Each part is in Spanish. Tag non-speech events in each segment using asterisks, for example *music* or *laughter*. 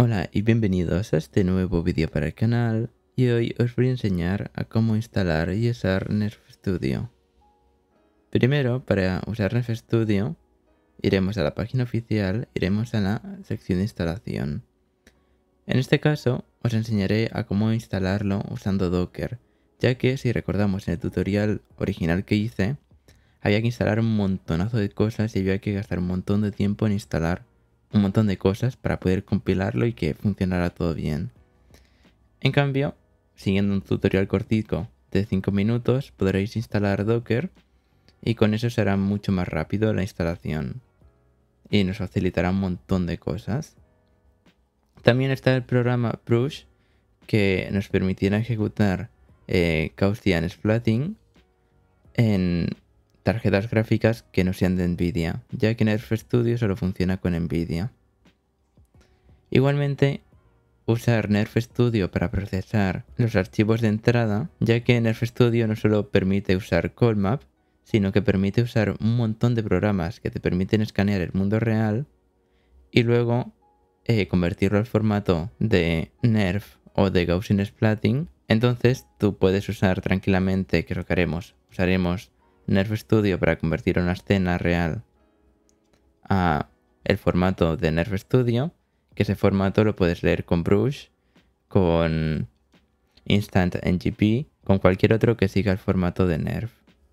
Hola y bienvenidos a este nuevo vídeo para el canal y hoy os voy a enseñar a cómo instalar y usar Nerf Studio. Primero, para usar Nerf Studio, iremos a la página oficial, iremos a la sección de instalación. En este caso, os enseñaré a cómo instalarlo usando Docker, ya que si recordamos en el tutorial original que hice, había que instalar un montonazo de cosas y había que gastar un montón de tiempo en instalar un montón de cosas para poder compilarlo y que funcionara todo bien. En cambio, siguiendo un tutorial cortico de 5 minutos, podréis instalar Docker y con eso será mucho más rápido la instalación y nos facilitará un montón de cosas. También está el programa Brush que nos permitirá ejecutar eh, Gaussian Splatting en tarjetas gráficas que no sean de Nvidia, ya que Nerf Studio solo funciona con Nvidia. Igualmente, usar Nerf Studio para procesar los archivos de entrada, ya que Nerf Studio no solo permite usar CallMap, sino que permite usar un montón de programas que te permiten escanear el mundo real y luego eh, convertirlo al formato de Nerf o de Gaussian Splatting. Entonces tú puedes usar tranquilamente, que lo que haremos, usaremos Nerf Studio para convertir una escena real a el formato de Nerf Studio, que ese formato lo puedes leer con Brush, con Instant NGP, con cualquier otro que siga el formato de Nerf.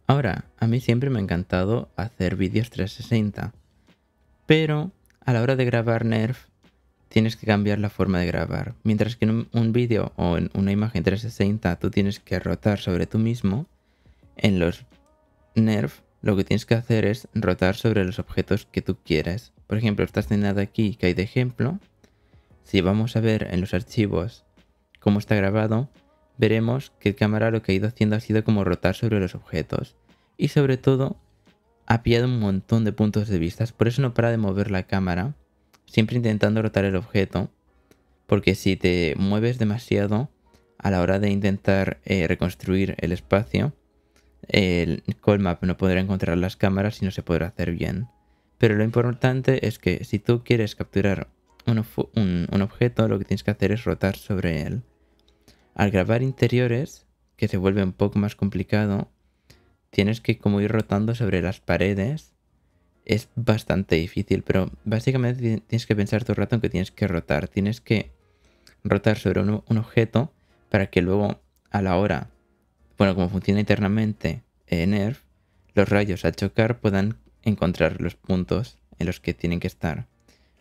Ahora, a mí siempre me ha encantado hacer vídeos 360, pero a la hora de grabar Nerf tienes que cambiar la forma de grabar. Mientras que en un, un vídeo o en una imagen 360 tú tienes que rotar sobre tú mismo, en los Nerf, lo que tienes que hacer es rotar sobre los objetos que tú quieres. Por ejemplo, esta escena aquí que hay de ejemplo, si vamos a ver en los archivos cómo está grabado, veremos que el cámara lo que ha ido haciendo ha sido como rotar sobre los objetos. Y sobre todo, ha pillado un montón de puntos de vista. Por eso no para de mover la cámara, siempre intentando rotar el objeto. Porque si te mueves demasiado a la hora de intentar eh, reconstruir el espacio, el Colmap no podrá encontrar las cámaras y no se podrá hacer bien. Pero lo importante es que si tú quieres capturar un, objeto, lo que tienes que hacer es rotar sobre él. Al grabar interiores, que se vuelve un poco más complicado, tienes que como ir rotando sobre las paredes. Es bastante difícil, pero básicamente tienes que pensar todo el rato en que tienes que rotar. Tienes que rotar sobre un objeto para que luego a la hora bueno, como funciona internamente en Nerf, los rayos al chocar puedan encontrar los puntos en los que tienen que estar.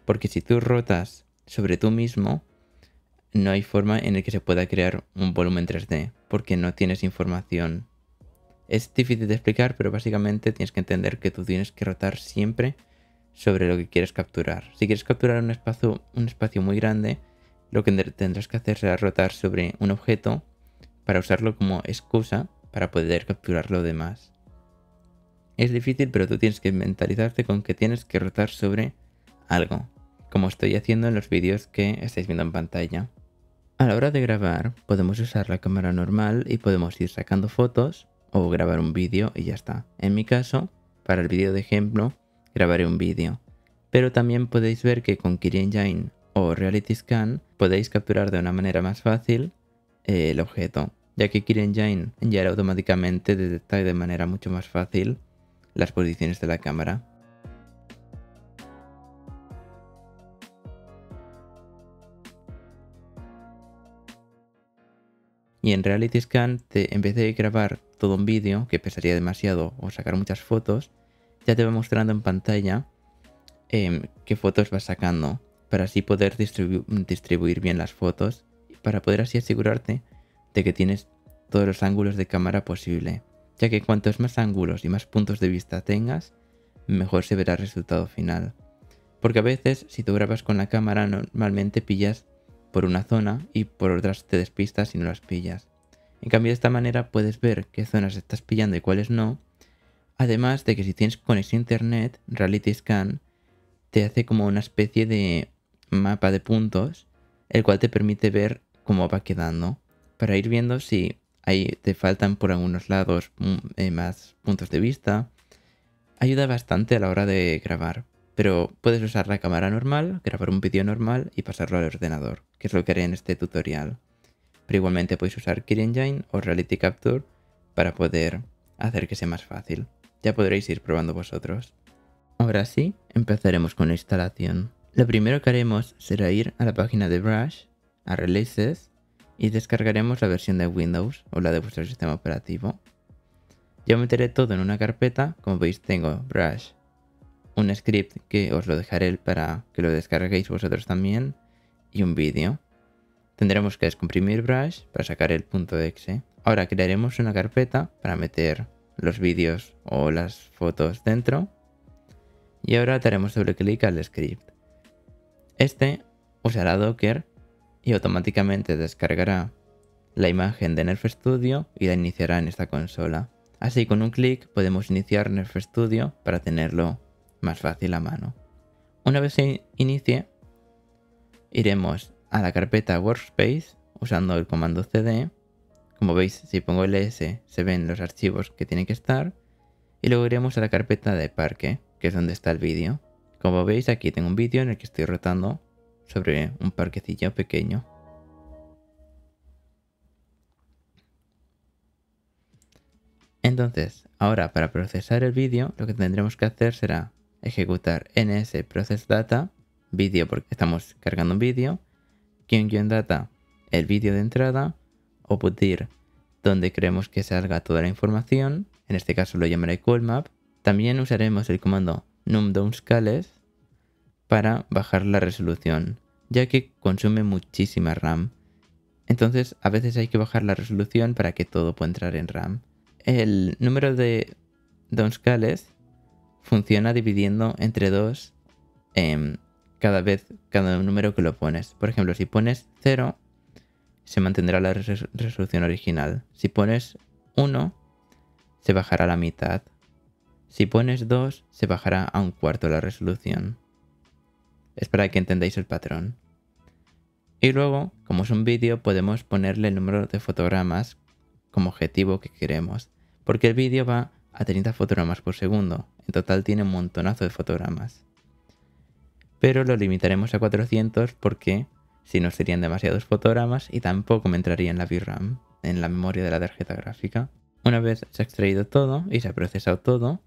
Porque si tú rotas sobre tú mismo, no hay forma en la que se pueda crear un volumen 3D, porque no tienes información. Es difícil de explicar, pero básicamente tienes que entender que tú tienes que rotar siempre sobre lo que quieres capturar. Si quieres capturar un espacio, un espacio muy grande, lo que tendrás que hacer será rotar sobre un objeto para usarlo como excusa para poder capturar lo demás. Es difícil, pero tú tienes que mentalizarte con que tienes que rotar sobre algo, como estoy haciendo en los vídeos que estáis viendo en pantalla. A la hora de grabar, podemos usar la cámara normal y podemos ir sacando fotos o grabar un vídeo y ya está. En mi caso, para el vídeo de ejemplo, grabaré un vídeo. Pero también podéis ver que con Engine o Reality Scan podéis capturar de una manera más fácil eh, el objeto, ya que ClearEngine ya automáticamente detecta de manera mucho más fácil las posiciones de la cámara. Y en Reality Scan, te, en vez de grabar todo un vídeo, que pesaría demasiado, o sacar muchas fotos, ya te va mostrando en pantalla em, qué fotos vas sacando, para así poder distribuir bien las fotos para poder así asegurarte de que tienes todos los ángulos de cámara posible, ya que cuantos más ángulos y más puntos de vista tengas, mejor se verá el resultado final. Porque a veces, si tú grabas con la cámara, normalmente pillas por una zona y por otras te despistas y no las pillas. En cambio, de esta manera puedes ver qué zonas estás pillando y cuáles no. Además de que si tienes conexión internet, Reality Scan te hace como una especie de mapa de puntos, el cual te permite ver cómo va quedando, para ir viendo si ahí te faltan por algunos lados mm, eh, más puntos de vista. Ayuda bastante a la hora de grabar. pero puedes usar la cámara normal, grabar un vídeo normal y pasarlo al ordenador, que es lo que haré en este tutorial. Pero igualmente podéis usar CureEngine o Reality Capture para poder hacer que sea más fácil. Ya podréis ir probando vosotros. Ahora sí, empezaremos con la instalación. Lo primero que haremos será ir a la página de Brush, a Releases, y descargaremos la versión de Windows o la de vuestro sistema operativo. Yo meteré todo en una carpeta, como veis tengo Brush, un script que os lo dejaré para que lo descarguéis vosotros también, y un vídeo. Tendremos que descomprimir Brush para sacar el .exe. Ahora crearemos una carpeta para meter los vídeos o las fotos dentro. Y ahora daremos doble clic al script. Este usará Docker y automáticamente descargará la imagen de Nerf Studio y la iniciará en esta consola. Así con un clic podemos iniciar Nerf Studio para tenerlo más fácil a mano. Una vez se inicie, iremos a la carpeta Workspace usando el comando cd. Como veis, si pongo el S se ven los archivos que tienen que estar. Y luego iremos a la carpeta de parque, que es donde está el vídeo. Como veis, aquí tengo un vídeo en el que estoy rotando sobre un parquecillo pequeño. Entonces, ahora para procesar el vídeo, lo que tendremos que hacer será ejecutar ns process data, vídeo porque estamos cargando un vídeo, data, el vídeo de entrada, o putir donde queremos que salga toda la información, en este caso lo llamaré callmap. También usaremos el comando numdownscales para bajar la resolución, ya que consume muchísima RAM. Entonces a veces hay que bajar la resolución para que todo pueda entrar en RAM. El número de downscales funciona dividiendo entre dos em, cada vez, cada número que lo pones. Por ejemplo, si pones 0, se mantendrá la resolución original. Si pones 1, se bajará a la mitad. Si pones 2, se bajará a un cuarto la resolución. Es para que entendáis el patrón. Y luego, como es un vídeo, podemos ponerle el número de fotogramas como objetivo que queremos. Porque el vídeo va a 30 fotogramas por segundo. En total tiene un montonazo de fotogramas. Pero lo limitaremos a 400 porque si no serían demasiados fotogramas y tampoco me entraría en la VRAM, en la memoria de la tarjeta gráfica. Una vez se ha extraído todo y se ha procesado todo,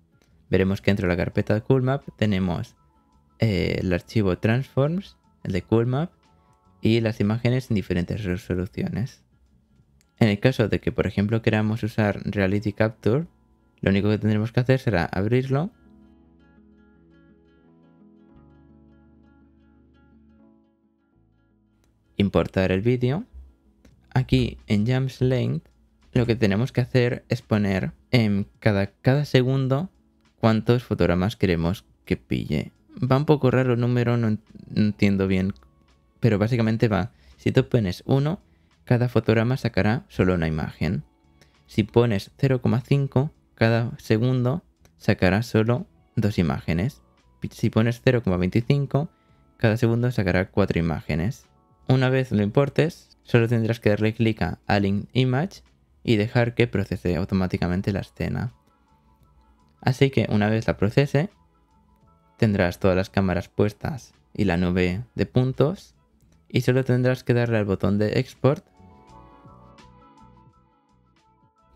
veremos que dentro de la carpeta de CoolMap tenemos eh, el archivo Transforms, el de CoolMap, y las imágenes en diferentes resoluciones. En el caso de que, por ejemplo, queramos usar Reality Capture, lo único que tendremos que hacer será abrirlo. Importar el vídeo. Aquí en Jams Length lo que tenemos que hacer es poner en cada, cada segundo cuántos fotogramas queremos que pille. Va un poco raro el número, no, entiendo bien, pero básicamente va, si tú pones 1, cada fotograma sacará solo una imagen. Si pones 0,5, cada segundo sacará solo dos imágenes. Si pones 0,25, cada segundo sacará cuatro imágenes. Una vez lo importes, solo tendrás que darle clic a Align Image y dejar que procese automáticamente la escena. Así que una vez la procese, tendrás todas las cámaras puestas y la nube de puntos y solo tendrás que darle al botón de Export,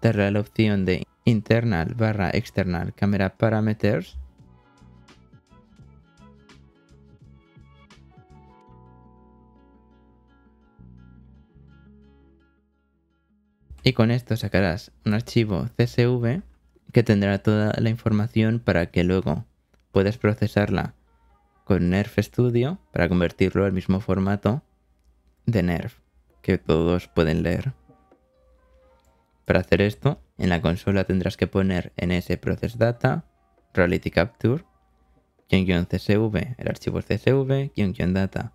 darle a la opción de internal barra external camera parameters y con esto sacarás un archivo CSV que tendrá toda la información para que luego puedas procesarla con Nerf Studio para convertirlo al mismo formato de Nerf que todos pueden leer. Para hacer esto, en la consola tendrás que poner ese process data, reality capture, csv, el archivo csv, data,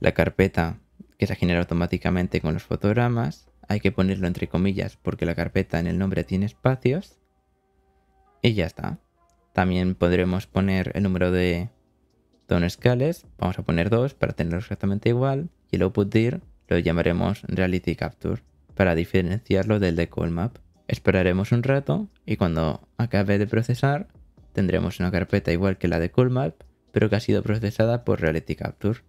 la carpeta que se genera automáticamente con los fotogramas. Hay que ponerlo entre comillas porque la carpeta en el nombre tiene espacios. Y ya está. También podremos poner el número de scales. Vamos a poner dos para tenerlo exactamente igual. Y el output dir lo llamaremos reality capture para diferenciarlo del de callmap. Esperaremos un rato y cuando acabe de procesar tendremos una carpeta igual que la de callmap pero que ha sido procesada por Reality Capture.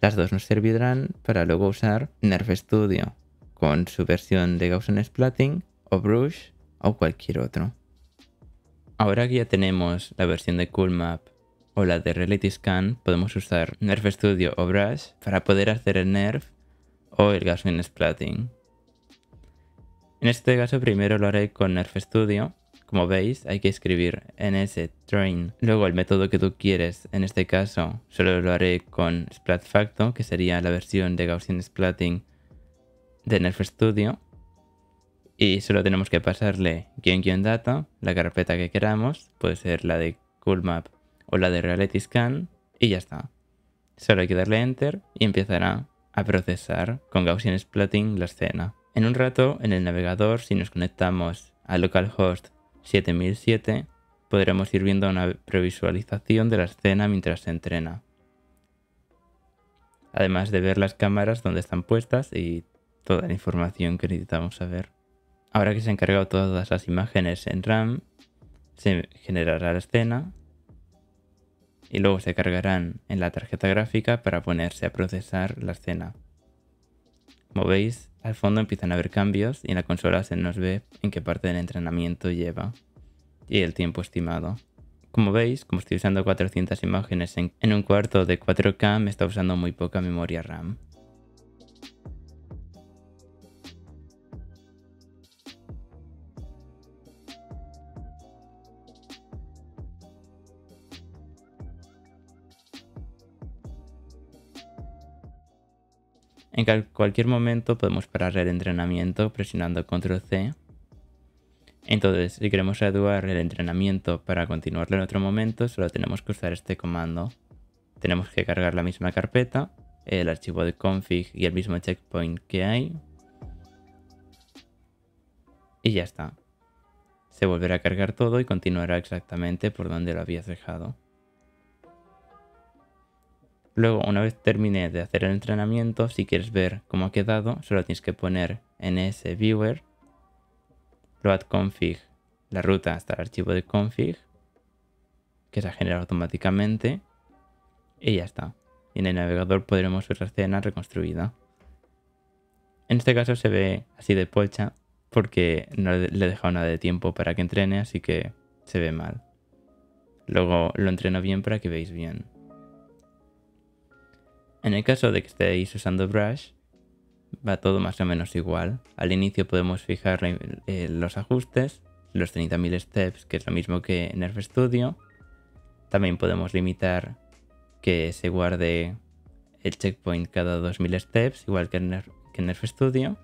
Las dos nos servirán para luego usar Nerf Studio con su versión de Gaussian Splatting o Brush o cualquier otro. Ahora que ya tenemos la versión de CoolMap o la de Reality Scan, podemos usar Nerf Studio o Brush para poder hacer el Nerf o el Gaussian Splatting. En este caso primero lo haré con Nerf Studio. Como veis hay que escribir train. luego el método que tú quieres. En este caso solo lo haré con SplatFacto, que sería la versión de Gaussian Splatting de Nerf Studio. Y solo tenemos que pasarle guion-data, la carpeta que queramos, puede ser la de CoolMap o la de Reality Scan, y ya está. Solo hay que darle Enter y empezará a procesar con Gaussian Splatting la escena. En un rato, en el navegador, si nos conectamos a localhost 7007, podremos ir viendo una previsualización de la escena mientras se entrena. Además de ver las cámaras donde están puestas y toda la información que necesitamos saber. Ahora que se han cargado todas las imágenes en RAM, se generará la escena y luego se cargarán en la tarjeta gráfica para ponerse a procesar la escena. Como veis, al fondo empiezan a haber cambios y en la consola se nos ve en qué parte del entrenamiento lleva y el tiempo estimado. Como veis, como estoy usando 400 imágenes en, en un cuarto de 4K, me está usando muy poca memoria RAM. En cualquier momento podemos parar el entrenamiento presionando control C. Entonces, si queremos readuar el entrenamiento para continuarlo en otro momento, solo tenemos que usar este comando. Tenemos que cargar la misma carpeta, el archivo de config y el mismo checkpoint que hay. Y ya está. Se volverá a cargar todo y continuará exactamente por donde lo habías dejado. Luego, una vez termine de hacer el entrenamiento, si quieres ver cómo ha quedado, solo tienes que poner en ese viewer config la ruta hasta el archivo de config que se ha generado automáticamente y ya está. Y en el navegador podremos ver la escena reconstruida. En este caso se ve así de polcha porque no le he dejado nada de tiempo para que entrene, así que se ve mal. Luego lo entreno bien para que veáis bien. En el caso de que estéis usando Brush, va todo más o menos igual. Al inicio podemos fijar eh, los ajustes, los 30.000 steps, que es lo mismo que en Nerf Studio. También podemos limitar que se guarde el checkpoint cada 2000 steps, igual que en, Nerf, que Nerf Studio.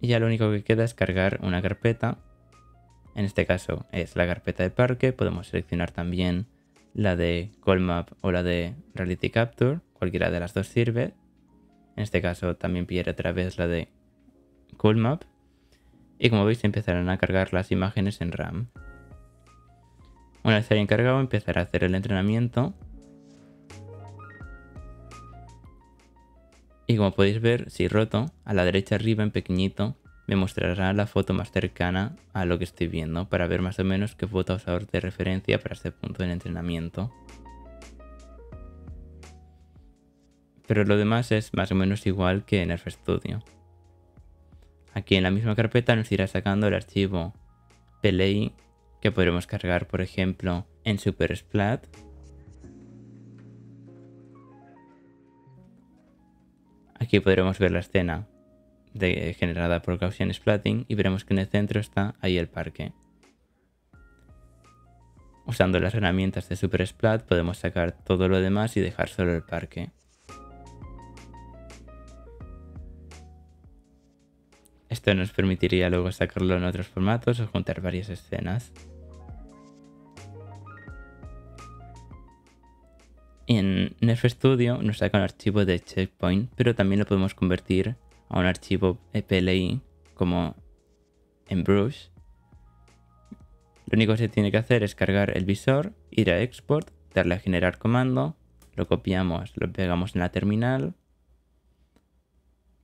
Y ya lo único que queda es cargar una carpeta. En este caso es la carpeta de parque. Podemos seleccionar también la de Map o la de Reality Capture, cualquiera de las dos sirve. En este caso también pillaré otra vez la de Map. Y como veis empezarán a cargar las imágenes en RAM. Una vez hayan cargado empezará a hacer el entrenamiento. Y como podéis ver, si roto, a la derecha arriba en pequeñito me mostrará la foto más cercana a lo que estoy viendo para ver más o menos qué foto usar de referencia para este punto del entrenamiento. Pero lo demás es más o menos igual que en Nerf. Aquí en la misma carpeta nos irá sacando el archivo PLI que podremos cargar por ejemplo en Super Splat Aquí podremos ver la escena generada por Gaussian Splatting y veremos que en el centro está ahí el parque. Usando las herramientas de Super Splat podemos sacar todo lo demás y dejar solo el parque. Esto nos permitiría luego sacarlo en otros formatos o juntar varias escenas. En Nerf Studio nos saca un archivo de checkpoint, pero también lo podemos convertir a un archivo PLI como en Brush. Lo único que se tiene que hacer es cargar el visor, ir a Export, darle a generar comando, lo copiamos, lo pegamos en la terminal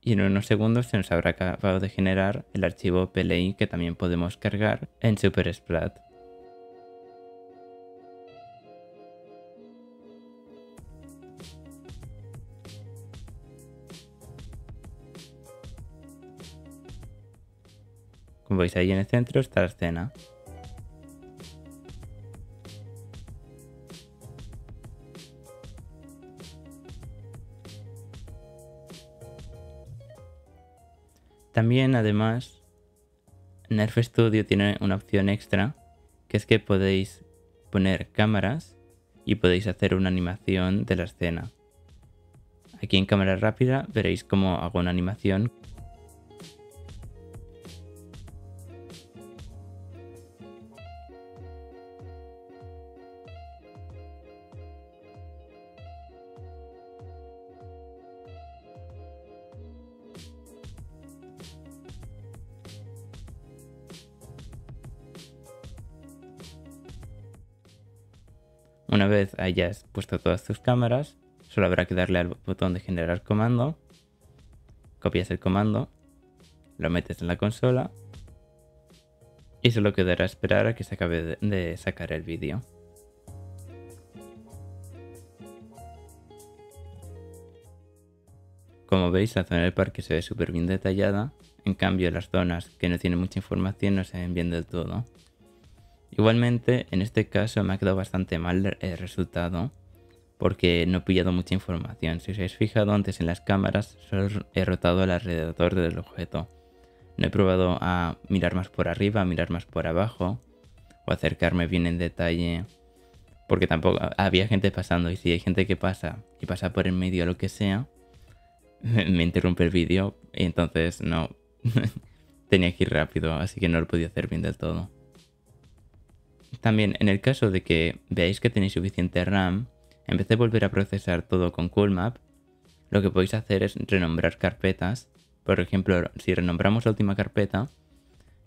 y en unos segundos se nos habrá acabado de generar el archivo PLI que también podemos cargar en SuperSplat. Como veis ahí en el centro está la escena. También, además, Nerf Studio tiene una opción extra, que es que podéis poner cámaras y podéis hacer una animación de la escena. Aquí en cámara rápida veréis cómo hago una animación vez hayas puesto todas tus cámaras, solo habrá que darle al botón de generar comando, copias el comando, lo metes en la consola y solo quedará esperar a que se acabe de sacar el vídeo. Como veis, la zona del parque se ve súper bien detallada, en cambio las zonas que no tienen mucha información no se ven bien del todo. Igualmente, en este caso me ha quedado bastante mal el resultado porque no he pillado mucha información. Si os habéis fijado antes en las cámaras, solo he rotado el alrededor del objeto. No he probado a mirar más por arriba, a mirar más por abajo o acercarme bien en detalle porque tampoco había gente pasando y si hay gente que pasa y pasa por en medio o lo que sea, me interrumpe el vídeo y entonces no *laughs* tenía que ir rápido, así que no lo podía hacer bien del todo. También en el caso de que veáis que tenéis suficiente RAM, en vez de volver a procesar todo con CoolMap, lo que podéis hacer es renombrar carpetas. Por ejemplo, si renombramos la última carpeta,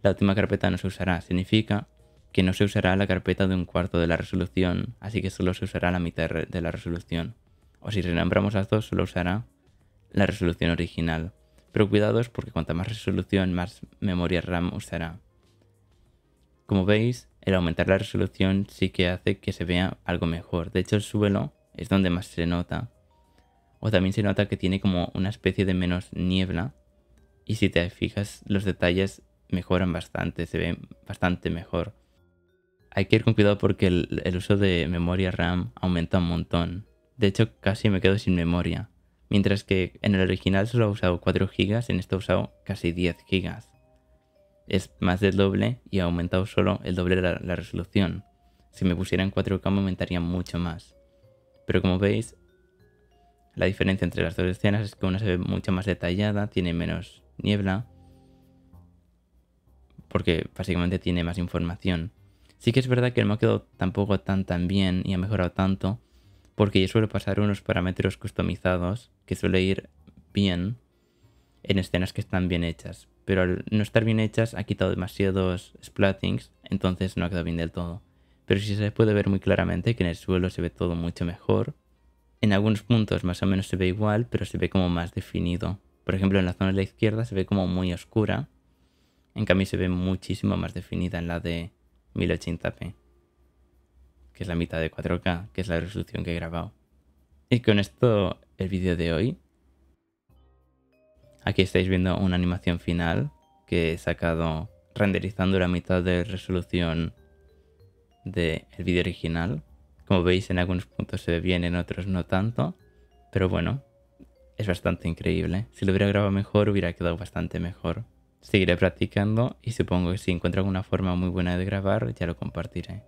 la última carpeta no se usará. Significa que no se usará la carpeta de un cuarto de la resolución, así que solo se usará la mitad de la resolución. O si renombramos las dos, solo usará la resolución original. Pero cuidados porque cuanta más resolución, más memoria RAM usará. Como veis, el aumentar la resolución sí que hace que se vea algo mejor. De hecho, el suelo es donde más se nota. O también se nota que tiene como una especie de menos niebla. Y si te fijas, los detalles mejoran bastante, se ven bastante mejor. Hay que ir con cuidado porque el, uso de memoria RAM aumenta un montón. De hecho, casi me quedo sin memoria. Mientras que en el original solo he usado 4 GB, en este he usado casi 10 GB es más del doble y ha aumentado solo el doble de la, resolución. Si me pusiera en 4K me aumentaría mucho más. Pero como veis, la diferencia entre las dos escenas es que una se ve mucho más detallada, tiene menos niebla, porque básicamente tiene más información. Sí que es verdad que no ha quedado tampoco tan tan bien y ha mejorado tanto, porque yo suelo pasar unos parámetros customizados que suele ir bien en escenas que están bien hechas pero al no estar bien hechas ha quitado demasiados splattings, entonces no ha quedado bien del todo. Pero sí se puede ver muy claramente que en el suelo se ve todo mucho mejor. En algunos puntos más o menos se ve igual, pero se ve como más definido. Por ejemplo, en la zona de la izquierda se ve como muy oscura. En cambio se ve muchísimo más definida en la de 1080p. Que es la mitad de 4K, que es la resolución que he grabado. Y con esto el vídeo de hoy. Aquí estáis viendo una animación final que he sacado renderizando la mitad de resolución del vídeo original. Como veis en algunos puntos se ve bien, en otros no tanto. Pero bueno, es bastante increíble. Si lo hubiera grabado mejor hubiera quedado bastante mejor. Seguiré practicando y supongo que si encuentro alguna forma muy buena de grabar ya lo compartiré.